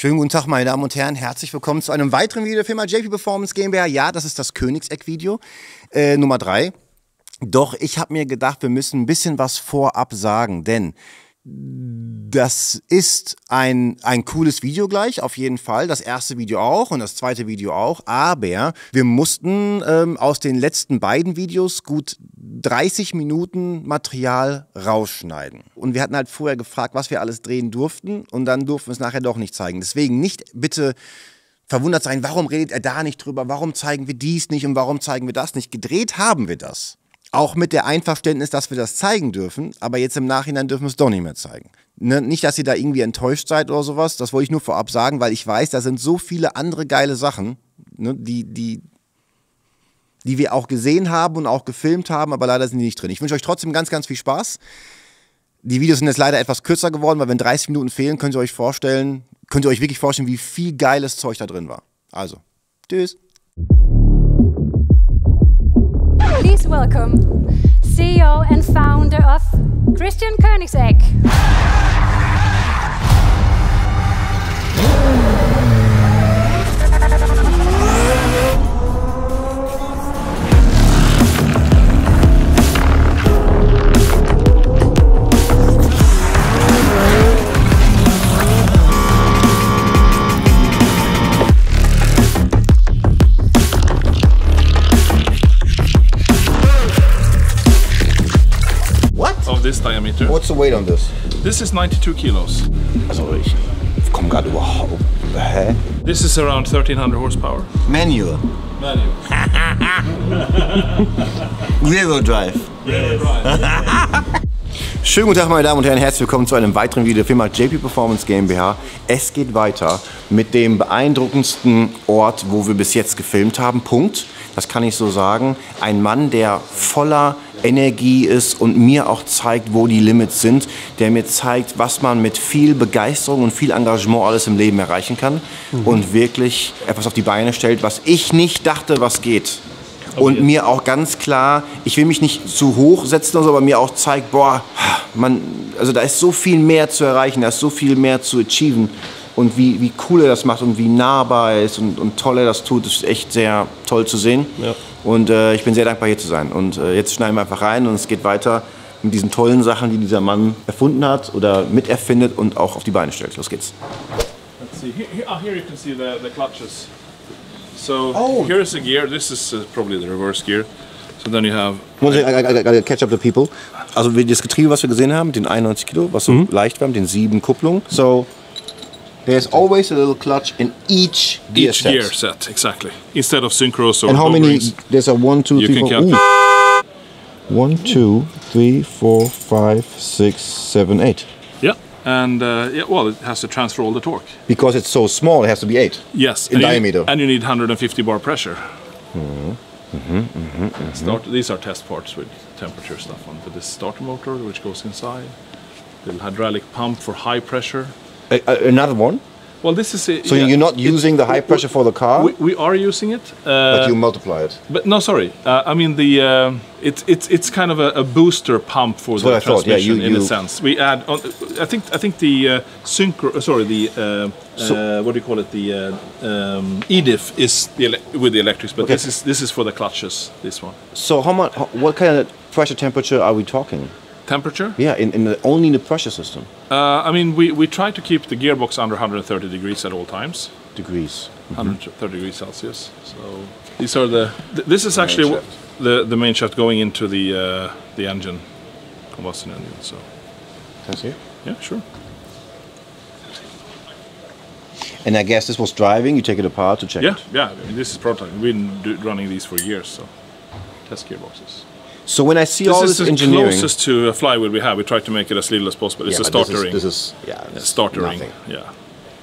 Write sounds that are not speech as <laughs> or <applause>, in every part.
Schönen guten Tag, meine Damen und Herren. Herzlich willkommen zu einem weiteren Video der Firma JP Performance GmbH. Ja, das ist das Königseck-Video äh, Nummer drei. Doch ich habe mir gedacht, wir müssen ein bisschen was vorab sagen, denn das ist ein, ein cooles Video gleich, auf jeden Fall. Das erste Video auch und das zweite Video auch. Aber wir mussten ähm, aus den letzten beiden Videos gut 30 Minuten Material rausschneiden. Und wir hatten halt vorher gefragt, was wir alles drehen durften. Und dann durften wir es nachher doch nicht zeigen. Deswegen nicht bitte verwundert sein, warum redet er da nicht drüber, warum zeigen wir dies nicht und warum zeigen wir das nicht. Gedreht haben wir das. Auch mit der Einverständnis, dass wir das zeigen dürfen, aber jetzt im Nachhinein dürfen wir es doch nicht mehr zeigen. Ne? Nicht, dass ihr da irgendwie enttäuscht seid oder sowas, das wollte ich nur vorab sagen, weil ich weiß, da sind so viele andere geile Sachen, ne? die, die, die wir auch gesehen haben und auch gefilmt haben, aber leider sind die nicht drin. Ich wünsche euch trotzdem ganz, ganz viel Spaß. Die Videos sind jetzt leider etwas kürzer geworden, weil wenn 30 Minuten fehlen, könnt ihr euch vorstellen, könnt ihr euch wirklich vorstellen, wie viel geiles Zeug da drin war. Also, tschüss. Please welcome CEO and founder of Christian Koenigsegg. Diameter. What's the weight on this? This is 92 kilos. Also ich komme gerade überhaupt. Hä? This is around 1300 horsepower. Manual. Manual. <laughs> Zero Drive. <laughs> Schönen guten Tag, meine Damen und Herren. Herzlich willkommen zu einem weiteren Video der Firma JP Performance GmbH. Es geht weiter mit dem beeindruckendsten Ort, wo wir bis jetzt gefilmt haben. Punkt. Das kann ich so sagen. Ein Mann, der voller Energie ist und mir auch zeigt, wo die Limits sind. Der mir zeigt, was man mit viel Begeisterung und viel Engagement alles im Leben erreichen kann. Und wirklich etwas auf die Beine stellt, was ich nicht dachte, was geht. Und mir auch ganz klar, ich will mich nicht zu hoch setzen, oder so, aber mir auch zeigt, boah, man, also da ist so viel mehr zu erreichen, da ist so viel mehr zu achieven. Und wie, wie cool er das macht und wie nahbar er ist und, und toll er das tut, ist echt sehr toll zu sehen. Und äh, ich bin sehr dankbar, hier zu sein. Und äh, jetzt schneiden wir einfach rein und es geht weiter mit diesen tollen Sachen, die dieser Mann erfunden hat oder miterfindet und auch auf die Beine stellt. Los geht's. Let's see. Here, here, ah, here you can see the, the clutches. So Oh. here's the gear. This is uh, probably the reverse gear. So then you have One second, I, I, I catch up the people. Also wir- das Getriebe, was wir gesehen haben, mit den 91 Kilo, was so leicht war, mit den sieben Kupplungen. So there's always a little clutch in each gear each set. gear set exactly instead of synchros or And how many? O-rings. There's a one, two, You three, can four. Ooh. One, two, three, four, five, six, seven, eight. Yeah, and uh, yeah, well, it has to transfer all the torque. Because it's so small, it has to be eight. Yes, In and you- diameter. and you need 150 bar pressure. Mm-hmm. Start, these are test parts with temperature stuff on. But this starter motor, which goes inside, the hydraulic pump for high pressure. A- a- another one. Well, this is a, So you're not using the high pressure for the car, We, we are using it, uh, but you multiply it. but no, sorry. Uh, I mean the um it's it's it's kind of a, a booster pump for what the thought, yeah, transmission you- in a sense. We add. On, I think I think the uh, synchro. uh, Sorry, the uh, uh, what do you call it? The uh, um, EDIF is the with the electrics, but Okay. this is this is for the clutches. This one So how much? What kind of pressure temperature are we talking? Temperature. Yeah, in, in the, only in the pressure system. Uh, I mean, we, we try to keep the gearbox under 130 degrees at all times. Degrees. 130 degrees Celsius. So these are the. Th- this is actually shaft. the the main shaft going into the uh, the engine, combustion engine. So Can I see? It? yeah, sure. And I guess this was driving. You take it apart to check Yeah, it. yeah. I mean, this is prototype. We've been running these for years. So test gearboxes. So when I see This all is this the engineering, closest to a flywheel we have. We try to make it as little as possible. It's Yeah, a starter ring. This is, this is yeah, Yeah, it's starter ring. Yeah.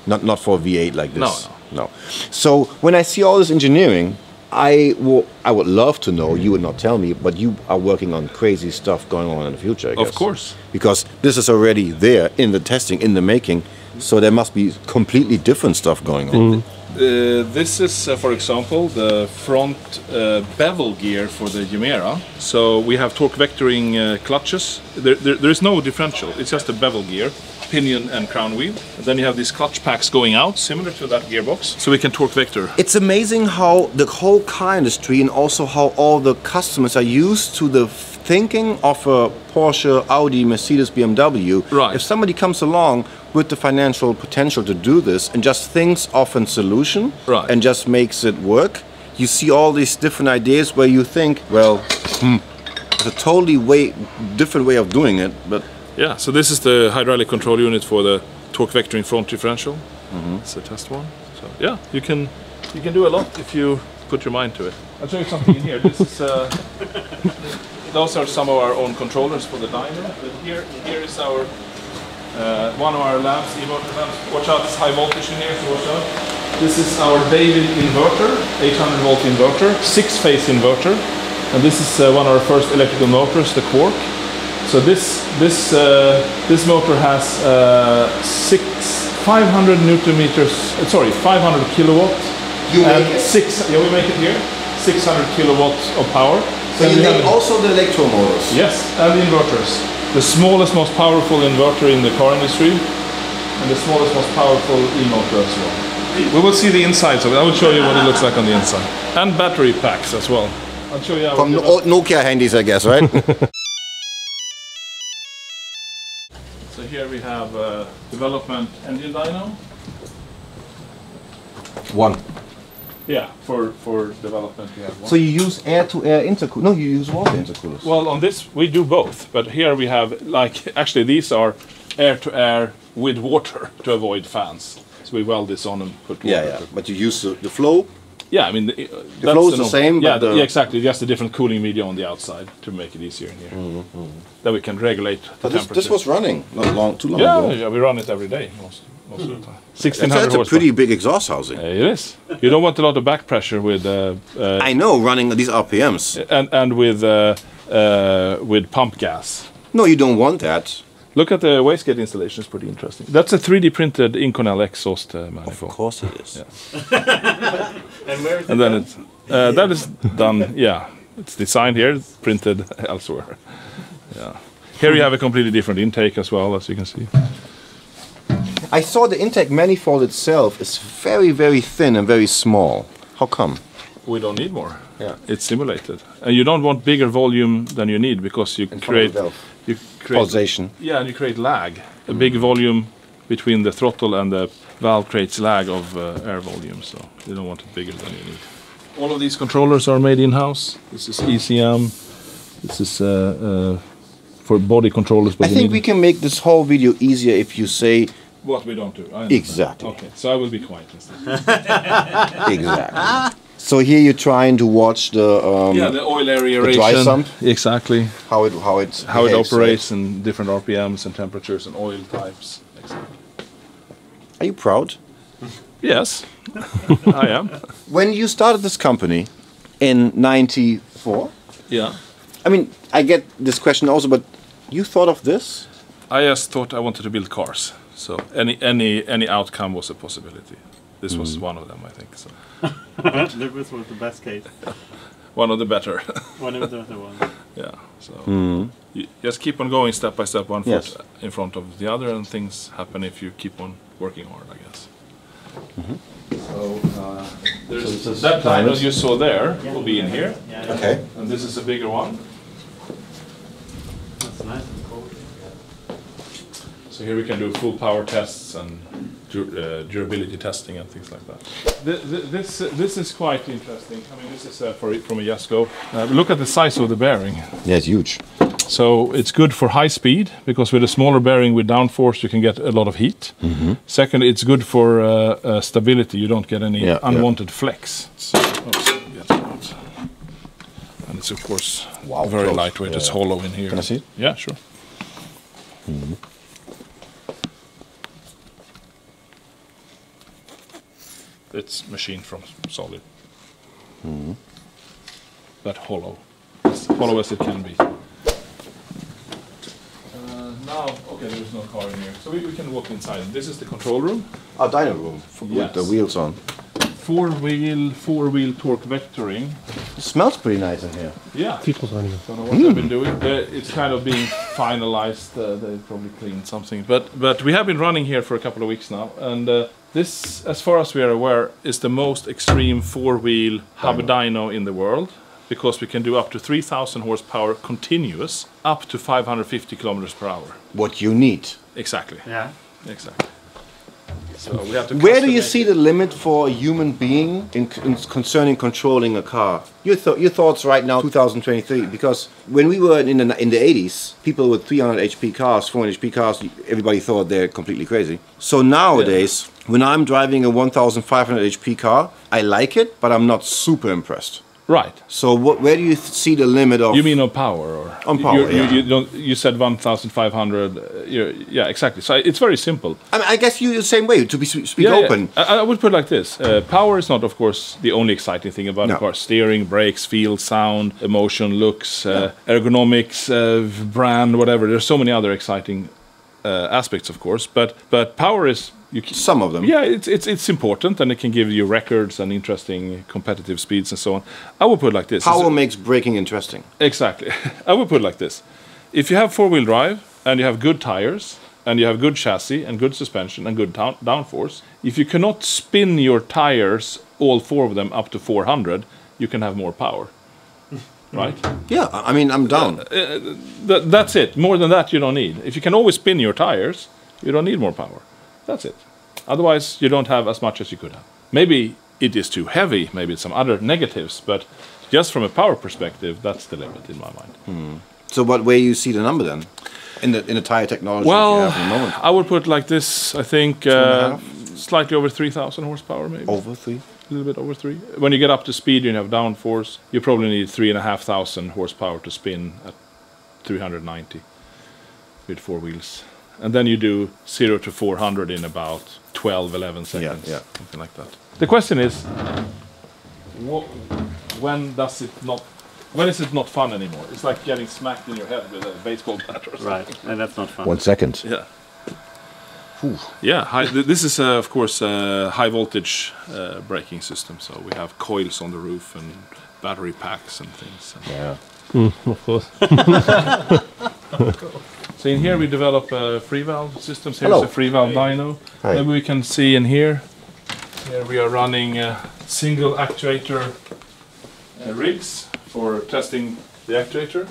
Not not for a V8 like this. No, no. So when I see all this engineering, I will I would love to know. You would not tell me, but you are working on crazy stuff going on in the future. I Of course. because this is already there in the testing, in the making. So there must be completely different stuff going on. Uh, this is, uh, for example, the front uh, bevel gear for the Gemera. So we have torque vectoring uh, clutches. There, there, there is no differential. It's just a bevel gear, pinion and crown wheel. And then you have these clutch packs going out, similar to that gearbox. So we can torque vector. It's amazing how the whole car industry and also how all the customers are used to the thinking of a Porsche, Audi, Mercedes, BMW. Right. If somebody comes along with the financial potential to do this and just thinks of a solution Right. and just makes it work, you see all these different ideas where you think, well, hmm, it's a totally way different way of doing it, but Yeah, so this is the hydraulic control unit for the torque vectoring front differential. It's a test one. So yeah, you can you can do a lot if you put your mind to it. I'll show you something in here. This is uh, <laughs> those are some of our own controllers for the dyno. But here here is our uh, one of our lamps, inverter lamps. Watch out, it's high voltage in here, so watch out. This is our David inverter, 800 volt inverter, six phase inverter, and this is uh, one of our first electrical motors, the Quark. So this this uh, this motor has uh, six 500 newton meters. uh, sorry, 500 kilowatt. You and make it? six. Yeah, we make it here. 600 kilowatts of power. So Then you make have- also the electro motors. Yes, and inverters. The smallest, most powerful inverter in the car industry, and the smallest, most powerful e-motor as well. We will see the insides of it. I will show you what it looks like on the inside, and battery packs as well. I'll show you. How From we the develop- old Nokia handies, I guess, right? <laughs> So here we have uh, development engine dyno. One. Yeah, for for development we have one. So you use air-to-air intercool? No, you use water intercoolers. Well, on this we do both, but here we have like <laughs> actually these are air to air with water <laughs> to avoid fans. So we weld this on and put water. yeah, yeah. But you use the, the flow. Yeah, I mean the, uh, that's flow is the same, Yeah, but the- yeah, exactly. Just a different cooling media on the outside to make it easier in here. Then we can regulate the But this, temperature. this was running not long, too long yeah, ago. yeah, we run it every day most, most of the time. That's, Sixteen hundred that's a pretty big exhaust housing. Uh, it is. You don't want a lot of back pressure with uh, uh, I know, running these RPMs. and and with uh, uh, with pump gas. No, you don't want that. Look at the wastegate installation; it's pretty interesting. That's a 3D printed Inconel exhaust uh, manifold. Of course it is. <laughs> And where is And then it's uh, that is done. Yeah, it's designed here, it's printed <laughs> elsewhere. Yeah. Here you have a completely different intake as well, as you can see. I saw the intake manifold itself is very, very thin and very small. How come? We don't need more. Yeah. It's simulated, and you don't want bigger volume than you need because you create you create Pulsation. Yeah, and you create lag. A big volume between the throttle and the valve creates lag of uh, air volume, so you don't want it bigger than you need. All of these controllers are made in-house. This is ECM. This is uh, uh, for body controllers, but I think we can make this whole video easier if you say what we don't do. Exactly. Okay, so I will be quiet <laughs> exactly. so here you're trying to watch the um, yeah, the oil aeration. the dry sump? Exactly. how it how it How it behaves, operates and different RPMs and temperatures and oil types. Exactly. Are you proud? Yes, <laughs> I am. When you started this company in '94, Yeah. I mean, I get this question also, but you thought of this? I just thought I wanted to build cars, so any any any outcome was a possibility. This Mm. was one of them, I think. So <laughs> This was the best case. <laughs> one of the better. <laughs> One of the other one. yeah. So you just keep on going step by step, one Mm. Yes. foot in front of the other, and things happen if you keep on working hard, I guess. So uh, there's. So this that climate. you saw there will be in here, Yeah, Okay. and this is a bigger one. that's nice and cold. So here we can do full power tests and du- uh, durability testing and things like that. Th- th- This this is quite interesting. I mean, this is uh, for, from a Jesko. Uh, look at the size of the bearing. Yeah, it's huge. So it's good for high speed because with a smaller bearing with downforce you can get a lot of heat. Second, it's good for uh, uh, stability. You don't get any Yeah, yeah. unwanted flex. So, oops, get out. And it's of course Wow, very close. lightweight. It's hollow in here. Can I see it? Yeah, sure. It's machined from solid. But hollow. As hollow as it can be. Uh, now, okay, there is no car in here. So we, we can walk inside. This is the control room. Our dyno room f- with the wheels on. four-wheel, four-wheel torque vectoring. It smells pretty nice in here. Yeah. Citrusreiniger. Don't know what they've been doing. Uh, it's kind of being finalized. Uh, they probably cleaned something, but but we have been running here for a couple of weeks now, and uh, this, as far as we are aware, is the most extreme four-wheel hub dyno in the world because we can do up to 3,000 horsepower continuous, up to 550 kilometers per hour. What you need. Exactly. Yeah. Exactly. So we have to. Where do you see the limit for a human being in, in concerning controlling a car? Your, th- your thoughts right now, 2023, because when we were in the, in the 80s, people with 300 HP cars, 400 HP cars, everybody thought they're completely crazy. So nowadays, when I'm driving a 1500 HP car, I like it, but I'm not super impressed. Right. So what, where do you see the limit of? You mean on power or On power, You, yeah. you, you, don't, you said 1,500. Uh, you- yeah, exactly. So it's very simple. I, mean, I guess you the same way to be speak Yeah, yeah. open. I, I would put it like this: uh, power is not, of course, the only exciting thing about No. a car. Steering, brakes, feel, sound, emotion, looks, uh, ergonomics, uh, brand, whatever. There's so many other exciting uh, aspects, of course. But but power is Some of them. Yeah, it's, it's it's important, and it can give you records and interesting competitive speeds and so on. I would put it like this: Power makes braking interesting. Exactly. <laughs> I would put it like this. If you have four wheel drive and you have good tires and you have good chassis and good suspension and good down, downforce, if you cannot spin your tires, all four of them, up to 400, you can have more power. Right? Yeah, I mean, I'm down. Uh, uh, th- that's it. More than that, you don't need. If you can always spin your tires, you don't need more power. That's it. Otherwise, you don't have as much as you could have. Maybe it is too heavy, maybe it's some other negatives, but just from a power perspective, that's the limit in my mind. Hmm. So what way you see the number then? In the in the tire technology Well, you have at the moment? I would put like this. I think uh, slightly over 3,000 horsepower, maybe. Over three. A little bit over three. When you get up to speed and you have downforce, you probably need 3,500 horsepower to spin at 390 with four wheels. And then you do 0 to 400 in about 12, 11 seconds. yeah. yeah. Something like that. The question is, wha- when does it not... When is it not fun anymore? It's like getting smacked in your head with a baseball bat or something. Right. And that's not fun. One second. Yeah. Yeah, high, this is uh, of course a high voltage uh, braking system. So we have coils on the roof and battery packs and things. And Yeah. Of course. <laughs> so in here we develop uh, free valve systems. Here's Hello. a free valve dyno. Hi. Maybe we can see in here. Here we are running uh, single actuator uh, rigs for testing the actuator.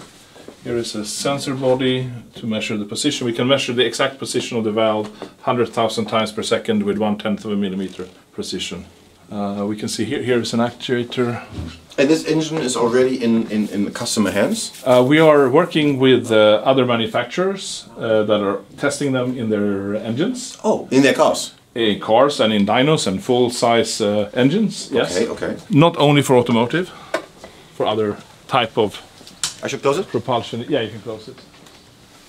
Here is a sensor body to measure the position. We can measure the exact position of the valve 100,000 times per second with one tenth of a millimeter precision. Uh, we can see here, here is an actuator. And this engine is already in, in, in the customer hands. Uh, we are working with uh, other manufacturers uh, that are testing them in their engines, Oh, in their cars. in cars and in dynos and full size uh, engines. Yes. Okay, okay. Not only for automotive, for other type of I should close it. propulsion. Yeah, you can close it.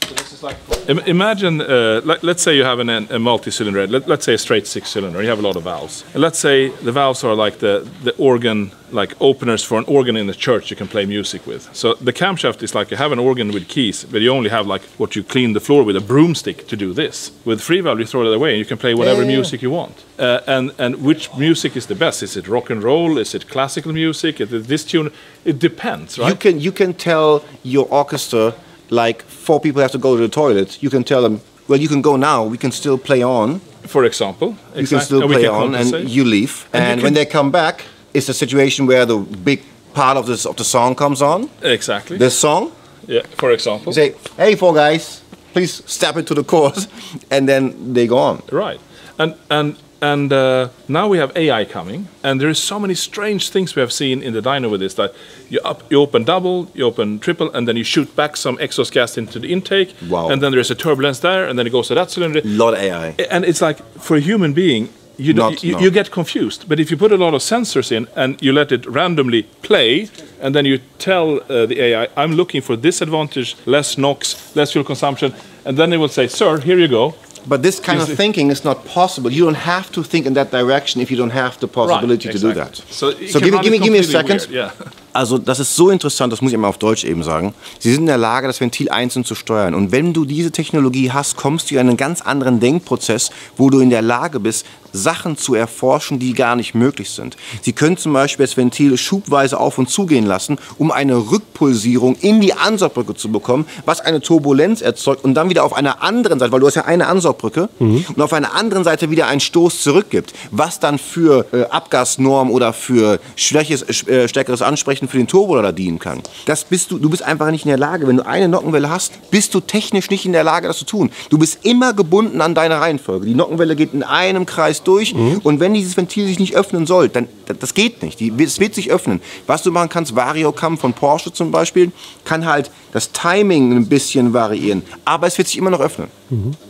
So this is like imagine, uh, let, let's say you have an, a multi-cylinder. Let, let's say a straight six-cylinder. You have a lot of valves. And let's say the valves are like the the organ, like openers for an organ in the church you can play music with. So the camshaft is like you have an organ with keys, but you only have like what you clean the floor with a broomstick to do this. With free valve, you throw it away and you can play whatever yeah, yeah. music you want. Uh, and and which music is the best? Is it rock and roll? Is it classical music? Is it this tune? It depends, right? You can you can tell your orchestra like four people have to go to the toilet. You can tell them, well, you can go now. We can still play on. for example. You can still play on, and you leave. And And, you when they come back, it's a situation where the big part of this of the song comes on. exactly. The song. yeah, for example. You say, "Hey, four guys, please step into the chorus," <laughs> and then they go on. Right. And and and uh, now we have AI coming, and there is so many strange things we have seen in the dyno with this that you up, you open double, you open triple, and then you shoot back some exhaust gas into the intake, Wow. and then there is a turbulence there, and then it goes to that cylinder, A lot of AI. and it's like for a human being. You, Not- you, no. you get confused, but if you put a lot of sensors in and you let it randomly play, and then you tell uh, the AI, "I'm looking for this advantage, less NOx, less fuel consumption," and then it will say, "Sir, here you go. But this kind of thinking is not possible. You don't have to think in that direction if you don't have the possibility to do exactly. that. So, So give give me, give me a second. weird, Yeah. Also das ist so interessant, das muss ich mal auf Deutsch eben sagen. Sie sind in der Lage, das Ventil einzeln zu steuern. Und wenn du diese Technologie hast, kommst du in einen ganz anderen Denkprozess, wo du in der Lage bist, Sachen zu erforschen, die gar nicht möglich sind. Sie können zum Beispiel das Ventil schubweise auf und zugehen lassen, um eine Rückpulsierung in die Ansaugbrücke zu bekommen, was eine Turbulenz erzeugt und dann wieder auf einer anderen Seite, weil du hast ja eine Ansaugbrücke und auf einer anderen Seite wieder einen Stoß zurückgibt, was dann für äh, Abgasnorm oder für schwäches, äh, stärkeres Ansprechen für den Turbolader dienen kann. Das bist du, du bist einfach nicht in der Lage. Wenn du eine Nockenwelle hast, bist du technisch nicht in der Lage, das zu tun. Du bist immer gebunden an deine Reihenfolge. Die Nockenwelle geht in einem Kreis durch und wenn dieses Ventil sich nicht öffnen soll, dann das geht nicht. Die, es wird sich öffnen. Was du machen kannst, Variocam von Porsche zum Beispiel, kann halt das Timing ein bisschen variieren, aber es wird sich immer noch öffnen.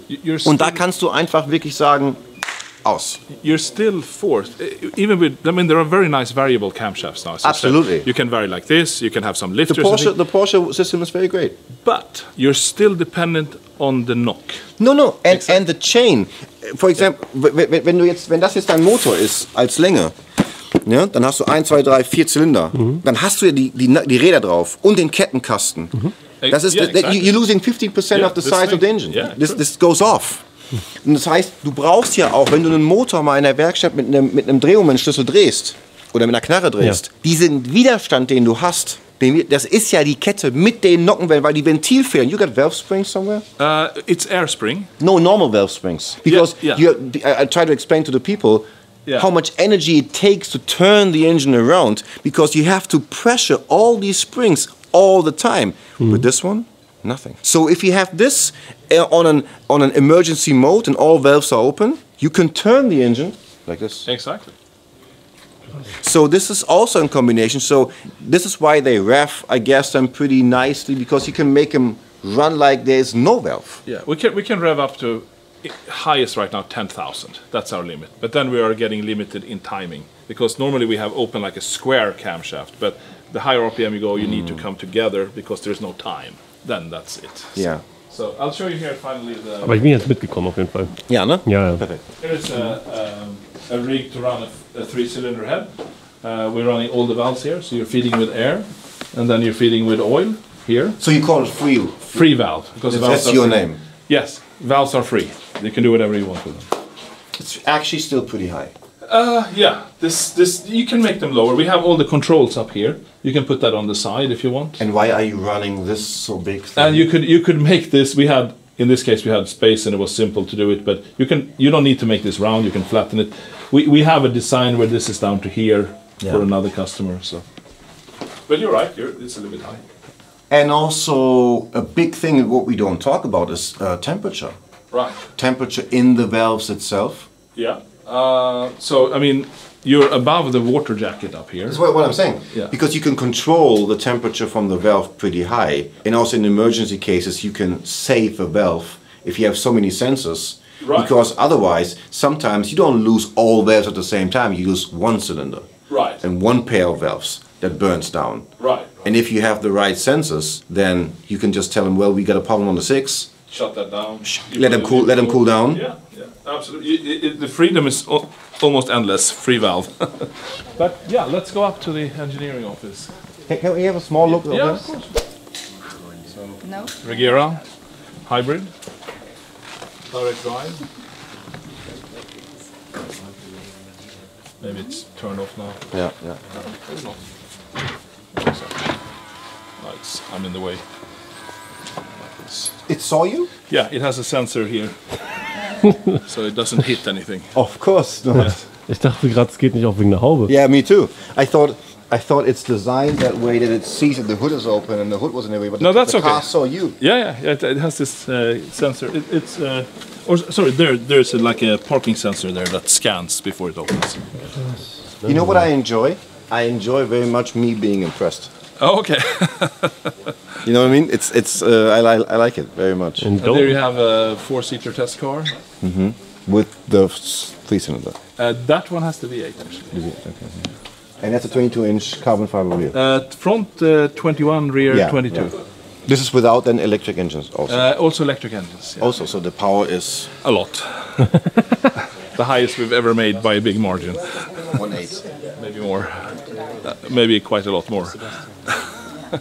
You're Und da kannst du einfach wirklich sagen, aus. you're still forced, even with, I mean, there are very nice variable camshafts now. said. Absolutely. You can vary like this, you can have some lifters. and Porsche, the Porsche system is very great. but you're still dependent on the knock. No, no, and, and the chain. For example, w- w- wenn du jetzt, wenn das jetzt dein Motor ist als Länge, ja, dann hast du 1, 2, 3, 4 Zylinder. Mhm. Dann hast du ja die, die, die Räder drauf und den Kettenkasten. Mhm. Das ist, Yeah, exactly. you're losing 50% Yeah, of the size thing. of the engine. Yeah, this, true. this goes off. Und das heißt, du brauchst ja auch, wenn du einen Motor mal in der Werkstatt mit einem, mit einem Drehmomentschlüssel drehst oder mit einer Knarre drehst, diesen Widerstand, den du hast, den, das ist ja die Kette mit den Nockenwellen, weil die Ventilfedern, you got valve springs somewhere? Uh, it's air spring. No normal valve springs. Because yeah. You, I, I try to explain to the people Yeah. how much energy it takes to turn the engine around because you have to pressure all these springs all the time. With this one, nothing. So if you have this uh, on an on an emergency mode and all valves are open, you can turn the engine like this. Exactly. So this is also in combination. So this is why they ref, I guess, them pretty nicely because you can make them run like there is no valve. Yeah, we can we can rev up to highest right now ten thousand. That's our limit. But then we are getting limited in timing because normally we have open like a square camshaft, but the higher RPM you go, you need to come together because there's no time. Then that's it. So- Yeah. So I'll show you here finally the. Aber ich bin jetzt mitgekommen auf jeden Fall. Ja, ne? Ja, ja. Perfekt. Here's a, um, a rig to run a three-cylinder head. Uh, we're running all the valves here, so you're feeding with air, and then you're feeding with oil here. So you call it free. Free valve because That's your free. name. Yes, valves are free. You can do whatever you want with them. It's actually still pretty high. Yeah, this this you can make them lower. We have all the controls up here. You can put that on the side if you want. And why are you running this so big thing? And you could you could make this. We had in this case we had space and it was simple to do it. But you can you don't need to make this round. You can flatten it. We we have a design where this is down to here Yeah. for another customer. So, but you're right. You're, it's a little bit high. And also, a big thing what we don't talk about is uh, temperature. Right. Temperature in the valves itself. Yeah. Uh, so I mean, you're above the water jacket up here. That's what, what I'm saying. Yeah. Because you can control the temperature from the valve pretty high. And also in emergency cases, you can save a valve if you have so many sensors. Right. Because otherwise, sometimes you don't lose all valves at the same time. You lose one cylinder. Right. And one pair of valves that burns down. Right. And if you have the right sensors, then you can just tell them, well, we got a problem on the six. Shut that down. Let them cool- let them cool down. Yeah, absolutely. It- it- the freedom is almost endless. Free valve. <laughs> but yeah, let's go up to the engineering office. Can, can we have a small look? Yeah, of course. No? Regera, hybrid, direct drive. Maybe it's turned off now. Yeah, yeah. Maybe not. No, it's, I'm in the way. Like. It saw you? Yeah, it has a sensor here, <laughs> so it doesn't hit anything. Of course not. Ich dachte gerade, es geht nicht auch wegen der Haube. Yeah, me too. I thought I thought it's designed that way that it sees that the hood is open and the hood wasn't away, but No, the, that's the car saw you. Yeah, yeah, yeah, it, it has this uh, sensor. It, it's, uh, or sorry, there, there's a, like a parking sensor there that scans before it opens. You know what I enjoy? I enjoy very much me being impressed. Oh, okay. <laughs> You know what I mean? It's it's uh, I, li- I like it very much Und and there you have a four-seater test car. with the s- three cylinder. Uh, that one has the V8 actually. And that's a 22 inch carbon fiber wheel. Uh, front uh, 21, rear Yeah, 22. yeah. This is without an electric engines also. Uh, also electric engines. yeah. also, so the power is A lot. <laughs> the highest we've ever made by a big margin. one eighth. Maybe more. Uh, maybe quite a lot more. <laughs>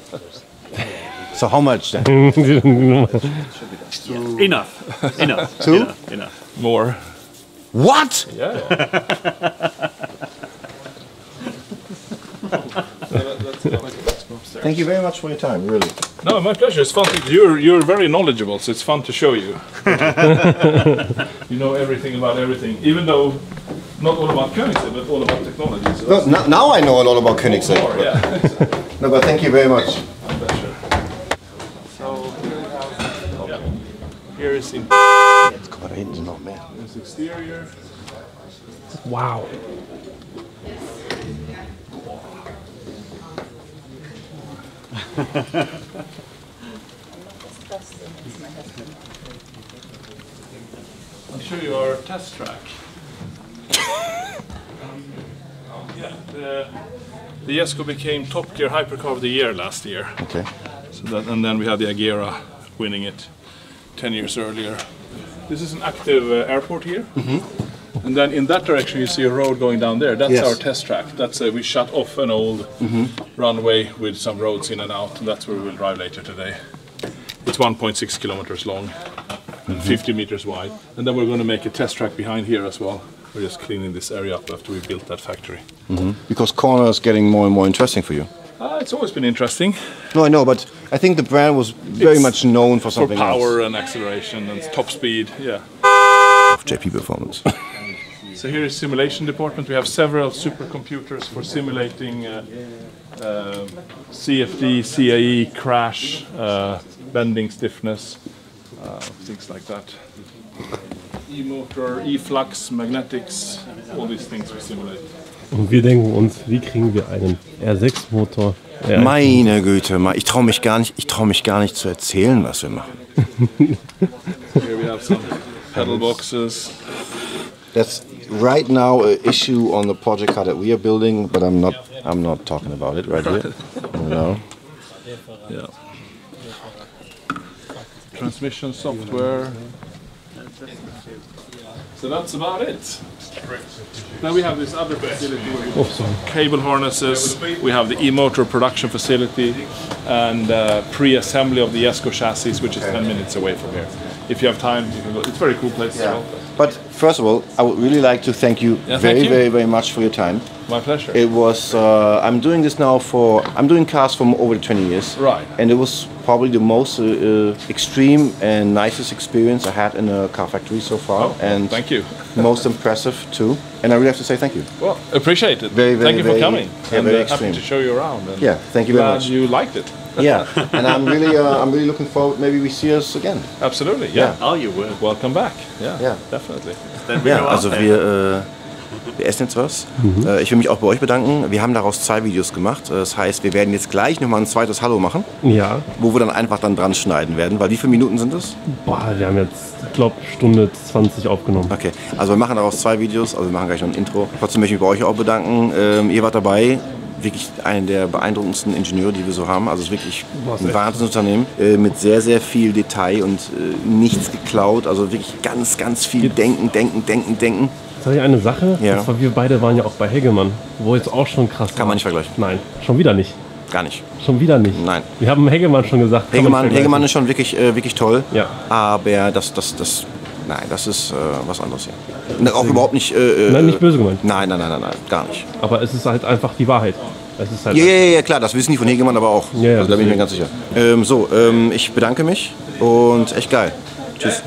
So how much then? <laughs> Enough. Enough. <laughs> Two? Enough. Enough. More. What? Yeah. yeah. Thank you very much for your time, really. No, my pleasure. It's fun. To, you're you're very knowledgeable, so it's fun to show you. you know everything about everything, even though not all about Koenigsegg, but all about technology. So No, now, now I know a lot about Koenigsegg. more, yeah. No, but thank you very much. Pleasure. So here we have. Yeah. Here is in Guck mal, da hinten sind noch mehr. this exterior. Wow. I'll show you our test track. <laughs> yeah, the, the Jesko became Top Gear Hypercar of the Year last year. Okay. So that, and then we had the Agera winning it 10 years earlier. This is an active uh, airport here. Mm -hmm. And then in that direction you see a road going down there. That's Yes. our test track. That's uh, we shut off an old runway with some roads in and out, and that's where we will drive later today. It's 1.6 kilometers long and 50 meters wide. And then we're going to make a test track behind here as well. We're just cleaning this area up after we built that factory. Because corner is getting more and more interesting for you. Uh, it's always been interesting No, I know, but I think the brand was very It's much known for something for power and acceleration and top speed. Yeah. Of JP Performance. <laughs> So here is simulation department. We have several supercomputers for simulating uh, uh, CFD, CAE, crash, uh, bending stiffness, uh, things like that. E-motor, E-flux, magnetics, all these things we simulate. Und wir denken uns, wie kriegen wir einen R6-Motor? Äh, Meine Güte, ich traue mich gar nicht, ich traue mich gar nicht zu erzählen, was wir machen. <laughs> Here we have some pedal boxes. That's right now a issue on the project car that we are building, but I'm not I'm not talking about it right here. <laughs> No. Yeah. Transmission software. So that's about it. Then we have this other facility where we Oh, cable harnesses. We have the e-motor production facility and uh, pre-assembly of the Jesko chassis, which is 10 minutes away from here. If you have time, you can go. It's a very cool place as well. But first of all, I would really like to thank you Yeah, very, thank you. very, very much for your time. My pleasure. It was uh, I'm doing this now for I'm doing cars for over 20 years. Right. And it was probably the most uh, uh, extreme and nicest experience I had in a car factory so far. Oh, and thank you. <laughs> most impressive too. And I really have to say thank you. Well, appreciate it. Very, very, Thank you for coming. yeah, and very uh, happy to show you around. And Yeah, thank you very glad much. you liked it. Yeah. and I'm really uh, I'm really looking forward. Maybe we see us again. Absolutely. Yeah. Oh, you will. Welcome back. Yeah. Yeah. Definitely. Then we Ja, go also out wir, äh, wir essen jetzt was. Äh, ich will mich auch bei euch bedanken. Wir haben daraus zwei Videos gemacht. Äh, Das heißt, wir werden jetzt gleich nochmal ein zweites Hallo machen, Ja. wo wir dann einfach dann dran schneiden werden. Weil wie viele Minuten sind das? Boah, wir haben jetzt, ich glaube, Stunde 20 aufgenommen. Okay, also wir machen daraus zwei Videos, also wir machen gleich noch ein Intro. Trotzdem möchte ich mich bei euch auch bedanken. Ähm, ihr wart dabei. Wirklich einer der beeindruckendsten Ingenieure, die wir so haben. Also es ist wirklich ein Wahnsinnsunternehmen äh, mit sehr, sehr viel Detail und äh, nichts geklaut. Also wirklich ganz, ganz viel denken, denken, denken, denken. Jetzt habe ich eine Sache. Ja. Das war, wir beide waren ja auch bei Hegemann, wo jetzt auch schon krass Kann man nicht vergleichen. Nein, schon wieder nicht. Gar nicht. Schon wieder nicht. Nein. Wir haben Hegemann schon gesagt. Hegemann, Hegemann ist schon wirklich, äh, wirklich toll. Ja. Aber das, das, das, nein, das ist äh, was anderes hier. Und auch überhaupt nicht. Äh, äh, Nein, nicht böse gemeint. Nein, nein, nein, nein, nein, gar nicht. Aber es ist halt einfach die Wahrheit. Es ist halt Ja, ja, ja, klar, das wissen die von Hegemann aber auch. Ja, ja, also, da bin ich mir ganz sicher. Ähm, so, ähm, ich bedanke mich und echt geil. Tschüss.